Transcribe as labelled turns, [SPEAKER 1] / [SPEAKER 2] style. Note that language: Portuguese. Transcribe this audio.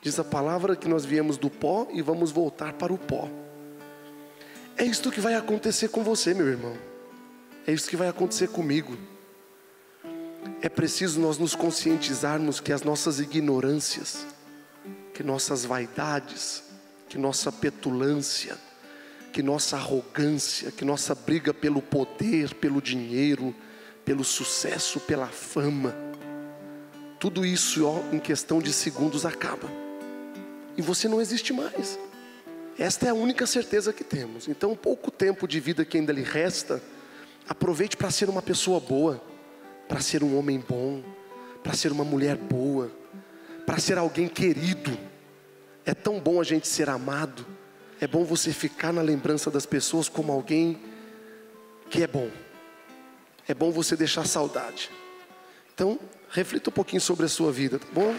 [SPEAKER 1] Diz a palavra que nós viemos do pó e vamos voltar para o pó. É isto que vai acontecer com você, meu irmão. É isso que vai acontecer comigo. É preciso nós nos conscientizarmos que as nossas ignorâncias, que nossas vaidades, que nossa petulância, que nossa arrogância, que nossa briga pelo poder, pelo dinheiro, pelo sucesso, pela fama, tudo isso ó, em questão de segundos acaba. E você não existe mais. Esta é a única certeza que temos. Então, pouco tempo de vida que ainda lhe resta, aproveite para ser uma pessoa boa, para ser um homem bom, para ser uma mulher boa, para ser alguém querido. É tão bom a gente ser amado. É bom você ficar na lembrança das pessoas como alguém que é bom. É bom você deixar saudade. Então, reflita um pouquinho sobre a sua vida, tá bom?